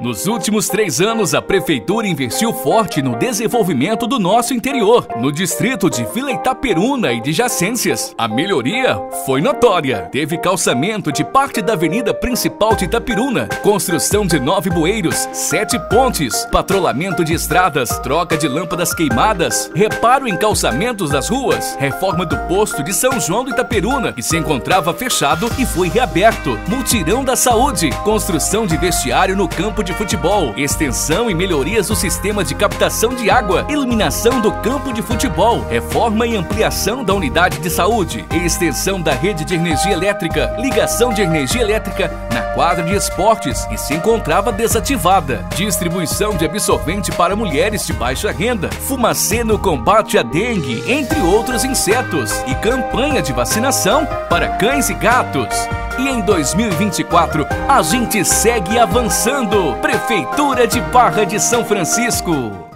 Nos últimos três anos, a Prefeitura investiu forte no desenvolvimento do nosso interior, no distrito de Vila Itaperuna e de Jacências. A melhoria foi notória. Teve calçamento de parte da avenida principal de Itaperuna, construção de nove bueiros, sete pontes, patrulhamento de estradas, troca de lâmpadas queimadas, reparo em calçamentos das ruas, reforma do posto de São João do Itaperuna, que se encontrava fechado e foi reaberto, multirão da saúde, construção de vestiário no campo de de futebol, extensão e melhorias do sistema de captação de água, iluminação do campo de futebol, reforma e ampliação da unidade de saúde, extensão da rede de energia elétrica, ligação de energia elétrica na quadra de esportes que se encontrava desativada, distribuição de absorvente para mulheres de baixa renda, fumacê no combate à dengue, entre outros insetos, e campanha de vacinação para cães e gatos. E em 2024, a gente segue avançando. Prefeitura de Barra de São Francisco.